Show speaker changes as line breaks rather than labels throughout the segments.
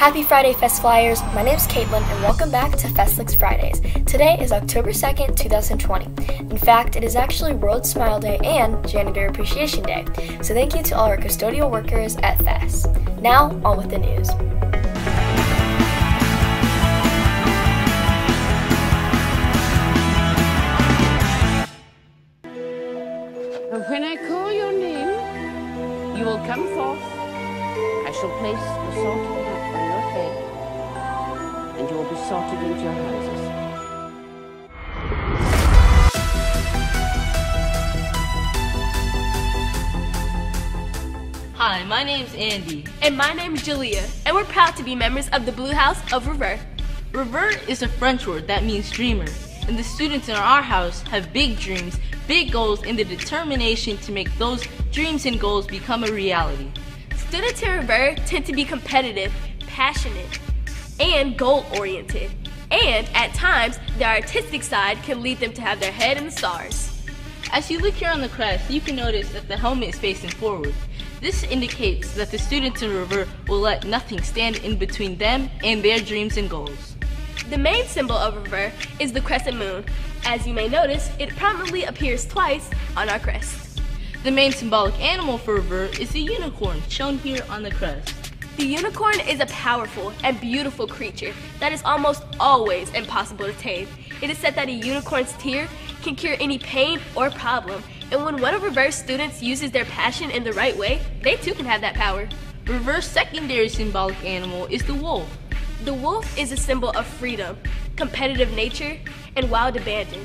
Happy Friday, Faiss Flyers. My name is Caitlin, and welcome back to Faissflix Fridays. Today is October 2nd, 2020. In fact, it is actually World Smile Day and Janitor Appreciation Day. So thank you to all our custodial workers at Faiss. Now, on with the news.
My name's Andy.
And my name is Julia, and we're proud to be members of the Blue House of Reveur.
Reveur is a French word that means dreamer, and the students in our house have big dreams, big goals, and the determination to make those dreams and goals become a reality.
Students Reveur tend to be competitive, passionate, and goal oriented. And at times, their artistic side can lead them to have their head in the stars.
As you look here on the crest, you can notice that the helmet is facing forward. This indicates that the students in Reveur will let nothing stand in between them and their dreams and goals.
The main symbol of Reveur is the crescent moon. As you may notice, it prominently appears twice on our crest.
The main symbolic animal for Reveur is the unicorn, shown here on the crest.
The unicorn is a powerful and beautiful creature that is almost always impossible to tame. It is said that a unicorn's tear can cure any pain or problem, and when one of Reveur's students uses their passion in the right way, they too can have that power.
Reveur's secondary symbolic animal is the wolf.
The wolf is a symbol of freedom, competitive nature, and wild abandon.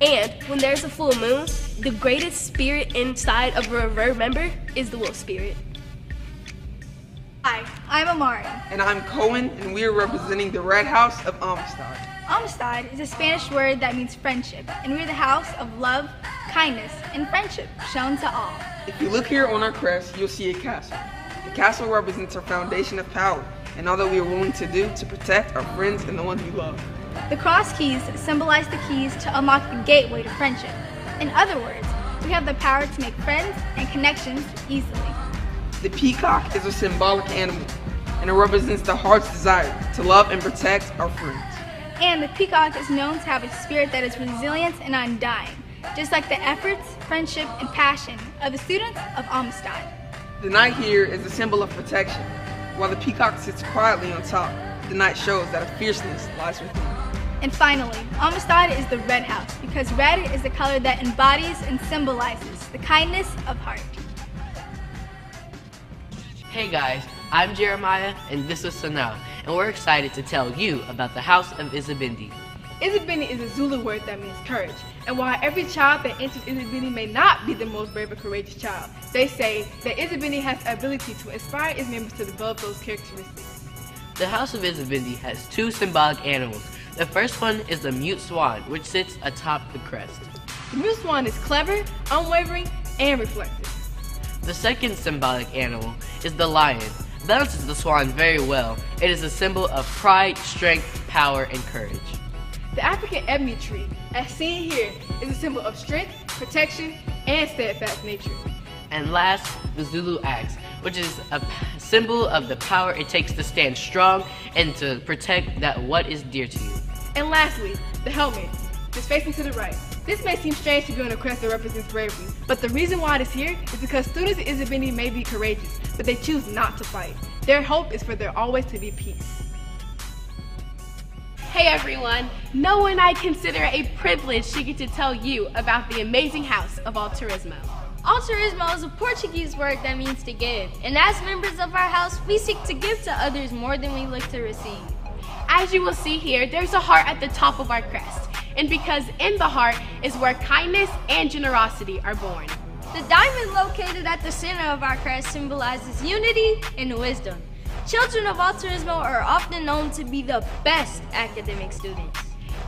And when there's a full moon, the greatest spirit inside of a Reveur's member is the wolf spirit.
Hi, I'm Amari.
And I'm Cohen, and we are representing the Red House of Amistad.
Amistad is a Spanish word that means friendship, and we're the house of love, kindness, and friendship shown to all.
If you look here on our crest, you'll see a castle. The castle represents our foundation of power and all that we are willing to do to protect our friends and the ones we love.
The cross keys symbolize the keys to unlock the gateway to friendship. In other words, we have the power to make friends and connections easily.
The peacock is a symbolic animal, and it represents the heart's desire to love and protect our friends.
And the peacock is known to have a spirit that is resilient and undying, just like the efforts, friendship, and passion of the students of Amistad.
The knight here is a symbol of protection, while the peacock sits quietly on top. The knight shows that a fierceness lies within.
And finally, Amistad is the red house because red is the color that embodies and symbolizes the kindness of heart.
Hey guys, I'm Jeremiah and this is Sanaa, and we're excited to tell you about the House of Isibindi.
Isibindi is a Zulu word that means courage. And while every child that enters Isibindi may not be the most brave or courageous child, they say that Isibindi has the ability to inspire its members to develop those characteristics.
The House of Isibindi has two symbolic animals. The first one is the mute swan, which sits atop the crest.
The mute swan is clever, unwavering, and reflective.
The second symbolic animal is the lion. Balances the swan very well. It is a symbol of pride, strength, power, and courage.
The African ebony tree, as seen here, is a symbol of strength, protection, and steadfast nature.
And last, the Zulu axe, which is a symbol of the power it takes to stand strong and to protect that what is dear to you.
And lastly, the helmet, just facing to the right. This may seem strange to be on a crest that represents bravery, but the reason why it is here is because students at Isibindi may be courageous, but they choose not to fight. Their hope is for there always to be peace.
Hey everyone! Know and I consider it a privilege to get to tell you about the amazing house of Altruismo.
Altruismo is a Portuguese word that means to give, and as members of our house, we seek to give to others more than we look to receive.
As you will see here, there's a heart at the top of our crest, and because in the heart is where kindness and generosity are born.
The diamond located at the center of our crest symbolizes unity and wisdom. Children of Altruismo are often known to be the best academic students.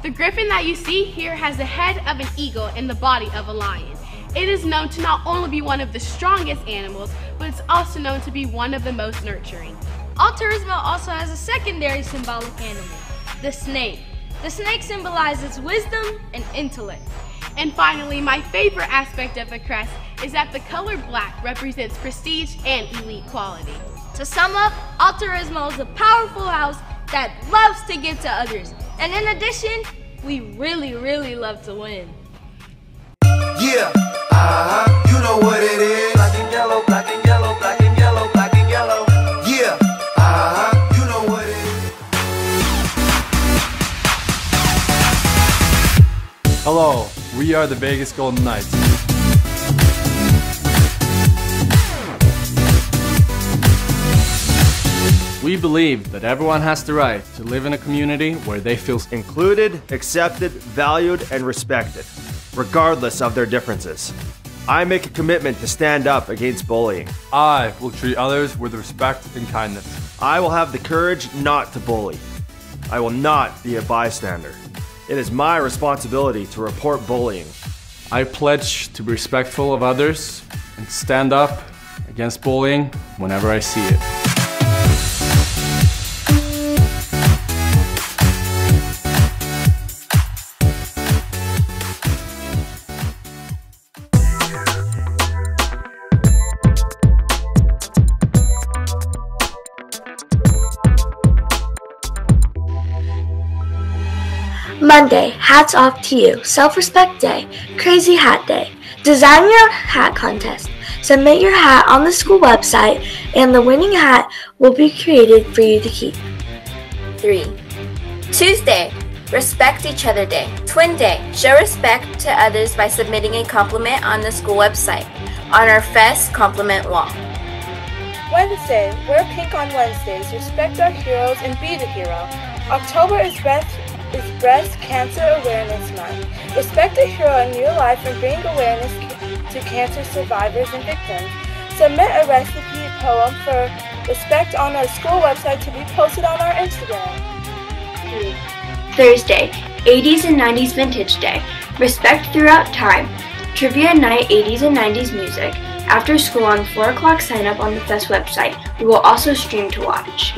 The griffin that you see here has the head of an eagle and the body of a lion. It is known to not only be one of the strongest animals, but it's also known to be one of the most nurturing.
Altruismo also has a secondary symbolic animal, the snake. The snake symbolizes wisdom and intellect.
And finally, my favorite aspect of the crest is that the color black represents prestige and elite quality.
To sum up, Altruismo is a powerful house that loves to give to others. And in addition, we really, really love to win.
Yeah, uh-huh, you know what it is. Black and yellow, black and yellow, black and yellow, black and yellow. Yeah, uh-huh, you know what it is.
Hello, we are the Vegas Golden Knights. We believe that everyone has the right to live in a community where they feel
included, accepted, valued, and respected, regardless of their differences. I make a commitment to stand up against bullying.
I will treat others with respect and kindness.
I will have the courage not to bully. I will not be a bystander. It is my responsibility to report bullying.
I pledge to be respectful of others and stand up against bullying whenever I see it.
Monday, hats off to you. Self Respect Day, Crazy Hat Day. Design your own hat contest. Submit your hat on the school website, and the winning hat will be created for you to keep. 3. Tuesday, Respect Each Other Day, Twin Day. Show respect to others by submitting a compliment on the school website. On our Faiss compliment wall.
Wednesday, wear pink on Wednesdays. Respect our heroes and be the hero. October is Breast, is Breast Cancer Awareness Month. Respect a hero in your life and bring awareness to cancer survivors and victims. Submit a recipe poem for respect on our school website to be posted on our Instagram.
Thursday, 80s and 90s Vintage Day. Respect throughout time. Trivia night 80s and 90s music. After school on 4 o'clock sign up on the Faiss website. We will also stream to watch.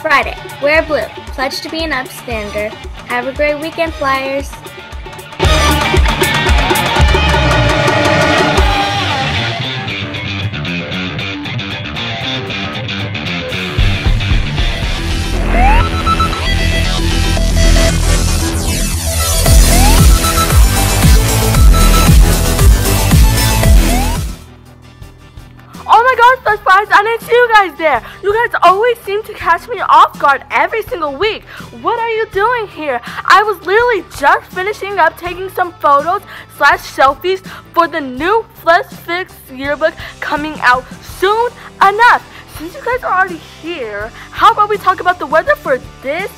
Friday, wear blue. Pledge to be an upstander. Have a great weekend, Flyers.
That's Flyers, I didn't see you guys there. You guys always seem to catch me off guard every single week. What are you doing here? I was literally just finishing up taking some photos slash selfies for the new Flesh Fix yearbook coming out soon enough. Since you guys are already here, how about we talk about the weather for this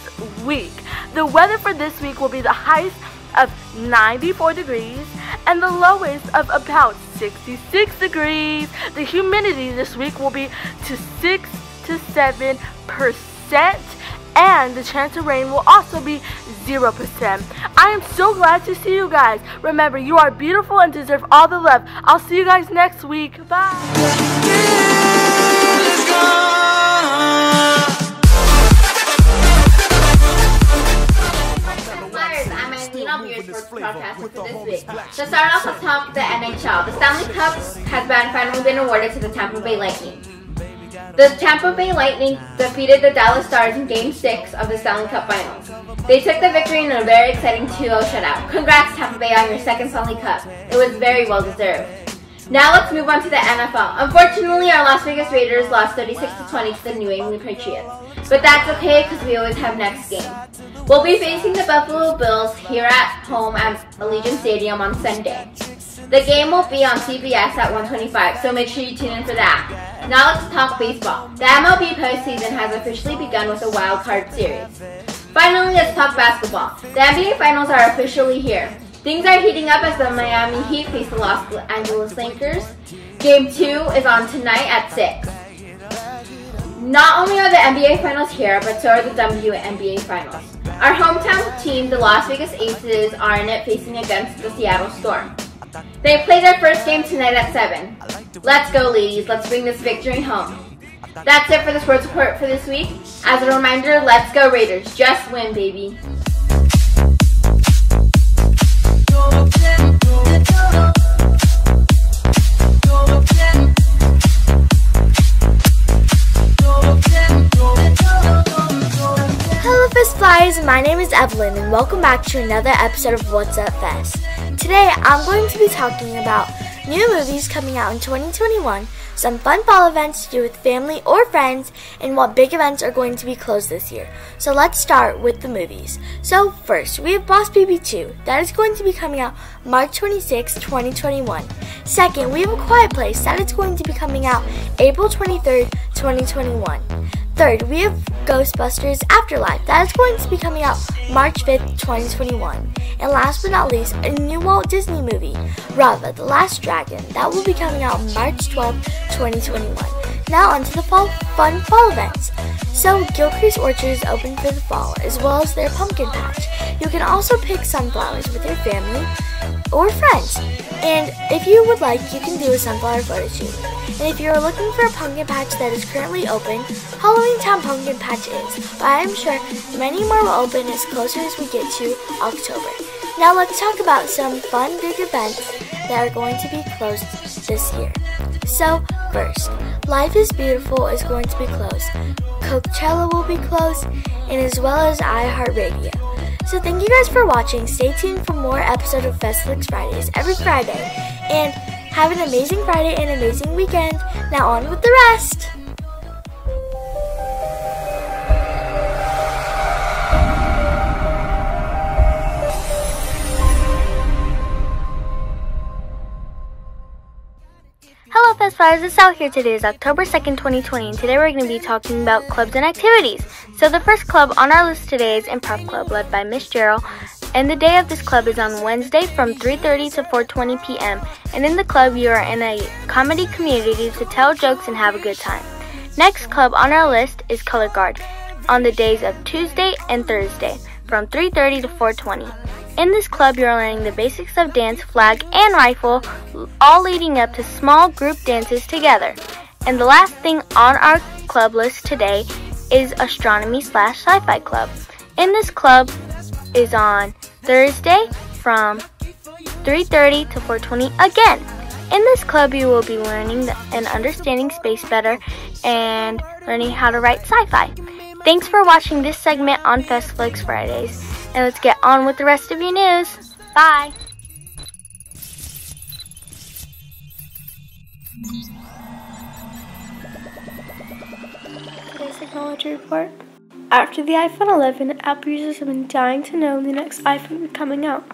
week? The weather for this week will be the highest of 94 degrees and the lowest of about 66 degrees. The humidity this week will be to 6 to 7 percent and the chance of rain will also be 0%. I am so glad to see you guys. Remember, you are beautiful and deserve all the love. I'll see you guys next week. Bye.
Of your sports broadcaster for this week. To start off with top the NHL, the Stanley Cup has been finally been awarded to the Tampa Bay Lightning. The Tampa Bay Lightning defeated the Dallas Stars in Game 6 of the Stanley Cup Finals. They took the victory in a very exciting 2-0 shutout. Congrats Tampa Bay on your second Stanley Cup. It was very well deserved. Now let's move on to the NFL. Unfortunately, our Las Vegas Raiders lost 36 to 20 to the New England Patriots. But that's okay because we always have next game. We'll be facing the Buffalo Bills here at home at Allegiant Stadium on Sunday. The game will be on CBS at 125, so make sure you tune in for that. Now let's talk baseball. The MLB postseason has officially begun with a wild card series. Finally, let's talk basketball. The NBA Finals are officially here. Things are heating up as the Miami Heat face the Los Angeles Lakers. Game 2 is on tonight at 6. Not only are the NBA Finals here, but so are the WNBA Finals. Our hometown team, the Las Vegas Aces, are in it facing against the Seattle Storm. They play their first game tonight at 7. Let's go, ladies. Let's bring this victory home. That's it for the sports report for this week. As a reminder, let's go Raiders. Just win, baby.
Evelyn, and welcome back to another episode of What's Up Faiss. Today, I'm going to be talking about new movies coming out in 2021, some fun fall events to do with family or friends, and what big events are going to be closed this year. So let's start with the movies. So first, we have Boss Baby 2. That is going to be coming out March 26, 2021. Second, we have A Quiet Place. That is going to be coming out April 23rd, 2021. Third, we have Ghostbusters Afterlife. That is going to be coming out March 5th, 2021. And last but not least, a new Walt Disney movie, Raya, The Last Dragon. That will be coming out March 12th, 2021. Now onto the fall fun fall events. So Gilcrease Orchard is open for the fall, as well as their pumpkin patch. You can also pick sunflowers with your family or friends. And if you would like, you can do a sunflower photo shoot. And if you are looking for a pumpkin patch that is currently open, Halloween Town Pumpkin Patch is, but I am sure many more will open as closer as we get to October. Now let's talk about some fun big events that are going to be closed this year. So first, Life is Beautiful is going to be closed. Coachella will be closed, and as well as iHeartRadio. So thank you guys for watching. Stay tuned for more episodes of Faissflix Fridays every Friday. And have an amazing Friday and amazing weekend. Now on with the rest. Flyers, it's Sal here. Today is October 2nd, 2020, and today we're going to be talking about clubs and activities. So the first club on our list today is Improv Club, led by Miss Gerald, and the day of this club is on Wednesday from 3.30 to 4.20 p.m. And in the club, you are in a comedy community to tell jokes and have a good time. Next club on our list is Color Guard, on the days of Tuesday and Thursday, from 3.30 to 4.20. In this club, you're learning the basics of dance, flag, and rifle, all leading up to small group dances together. And the last thing on our club list today is Astronomy slash Sci-Fi Club. In this club is on Thursday from 3.30 to 4.20 again. In this club, you will be learning and understanding space better and learning how to write sci-fi. Thanks for watching this segment on Faissflix Fridays. And let's get on with the rest of your news. Bye.
Today's technology report. After the iPhone 11, Apple users have been dying to know the next iPhone will be coming out.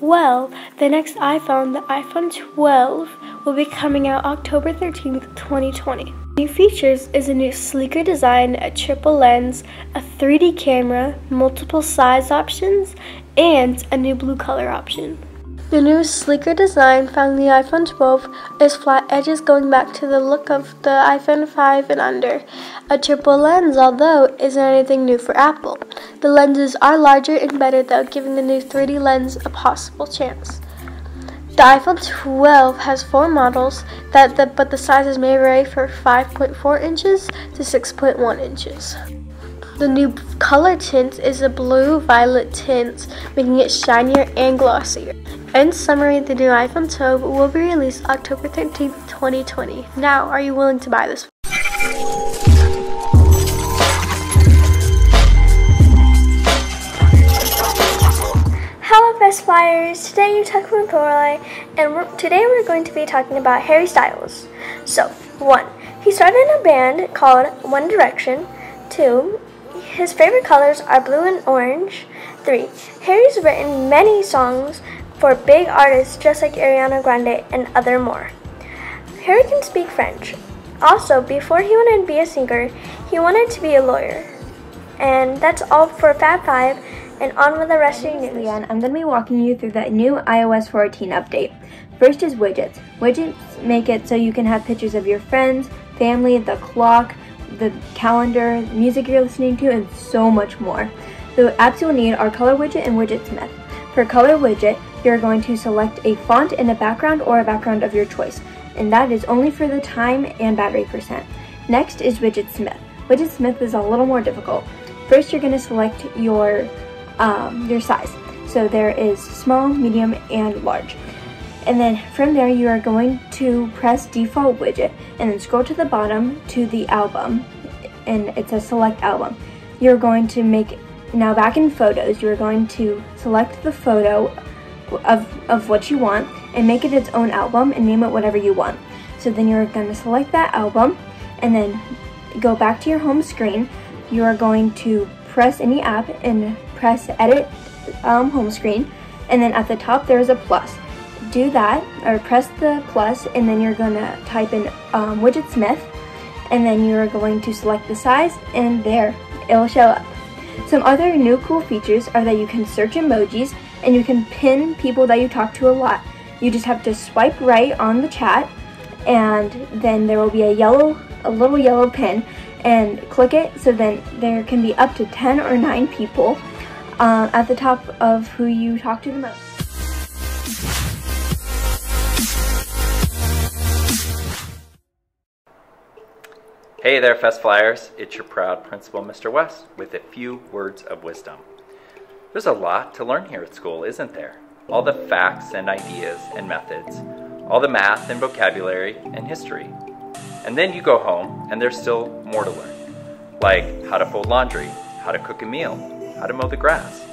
Well, the next iPhone, the iPhone 12, will be coming out October 13th, 2020. New features is a new sleeker design, a triple lens, a 3D camera, multiple size options, and a new blue color option. The new sleeker design found the iPhone 12 is flat edges going back to the look of the iPhone 5 and under. A triple lens, although, isn't anything new for Apple. The lenses are larger and better though, giving the new 3D lens a possible chance. The iPhone 12 has four models, that the, but the sizes may vary from 5.4 inches to 6.1 inches. The new color tint is a blue violet tint, making it shinier and glossier. In summary, the new iPhone 12 will be released October 13, 2020. Now, are you willing to buy this?
Flyers! Today you're talking with Lorelai, and we're, today we're going to be talking about Harry Styles. So, 1. He started a band called One Direction. 2. His favorite colors are blue and orange. 3. Harry's written many songs for big artists just like Ariana Grande and other more. Harry can speak French. Also, before he wanted to be a singer, he wanted to be a lawyer. And that's all for Fab 5, and on with the rest of your news.
Leanne, I'm going to be walking you through that new iOS 14 update. First is widgets. Widgets make it so you can have pictures of your friends, family, the clock, the calendar, music you're listening to, and so much more. The apps you'll need are Color Widget and Widgetsmith. For Color Widget, you're going to select a font and a background or a background of your choice, and that is only for the time and battery percent. Next is Widgetsmith. Widgetsmith is a little more difficult. First, you're going to select your um, your size. So there is small, medium, and large. And then from there, you are going to press default widget and then scroll to the bottom to the album and it says select album. You're going to make now back in photos, you're going to select the photo of, of what you want and make it its own album and name it whatever you want. So then you're going to select that album and then go back to your home screen. You are going to press any app and press edit um, home screen and then at the top there's a plus. Do that or press the plus and then you're going to type in um, Widgetsmith and then you're going to select the size and there it will show up. Some other new cool features are that you can search emojis and you can pin people that you talk to a lot. You just have to swipe right on the chat and then there will be a yellow, a little yellow pin and click it so then there can be up to 10 or 9 people uh, at the top of who you talk to the most.
Hey there, Faiss Flyers. It's your proud principal, Mr. West, with a few words of wisdom. There's a lot to learn here at school, isn't there? All the facts and ideas and methods, all the math and vocabulary and history. And then you go home and there's still more to learn, like how to fold laundry, how to cook a meal, how to mow the grass.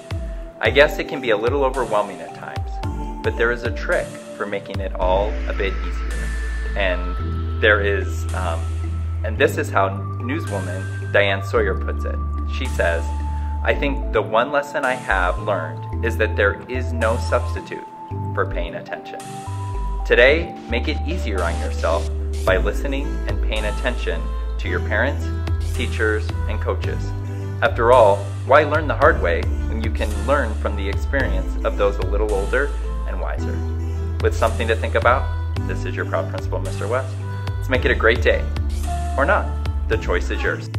I guess it can be a little overwhelming at times, but there is a trick for making it all a bit easier. And there is, um, and this is how newswoman Diane Sawyer puts it. She says, I think the one lesson I have learned is that there is no substitute for paying attention. Today, make it easier on yourself by listening and paying attention to your parents, teachers, and coaches. After all, why learn the hard way when you can learn from the experience of those a little older and wiser? With something to think about, this is your proud principal, Mr. West. Let's make it a great day. Or not. The choice is yours.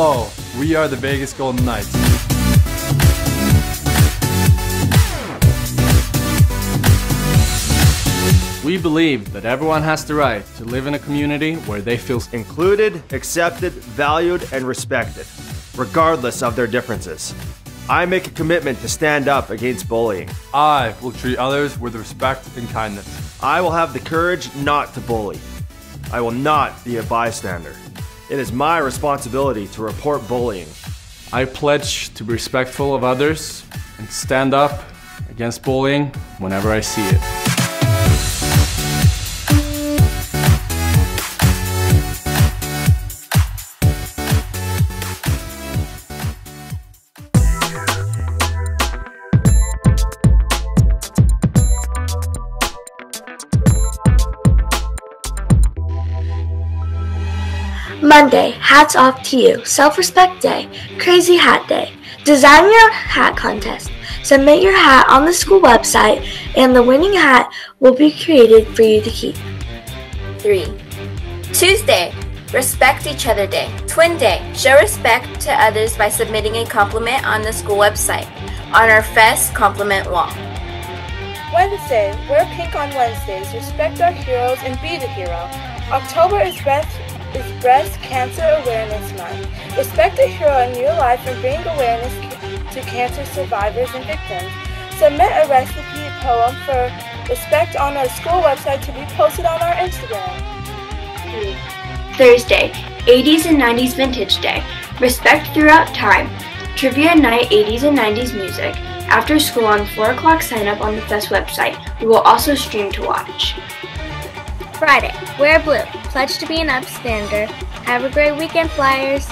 Hello, we are the Vegas Golden Knights. We believe that everyone has the right to live in a community where they feel
included, accepted, valued, and respected, regardless of their differences. I make a commitment to stand up against bullying.
I will treat others with respect and kindness.
I will have the courage not to bully. I will not be a bystander. It is my responsibility to report bullying.
I pledge to be respectful of others and stand up against bullying whenever I see it.
Monday, hats off to you. Self Respect Day, Crazy Hat Day, Design Your own Hat Contest. Submit your hat on the school website, and the winning hat will be created for you to keep.
3. Tuesday, Respect Each Other Day. Twin Day, show respect to others by submitting a compliment on the school website. On our Faiss compliment wall.
Wednesday, wear pink on Wednesdays, respect our heroes, and be the hero. October is breast, is Breast Cancer Awareness Month. Respect a hero in your life and bring awareness to cancer survivors and victims. Submit a recipe poem for respect on our school website to be posted on our Instagram.
Thursday, 80s and 90s Vintage Day. Respect throughout time. Trivia night 80s and 90s music. After school on 4 o'clock sign up on the Faiss website. We will also stream to watch.
Friday, wear blue. Pledge to be an upstander. Have a great weekend, Flyers.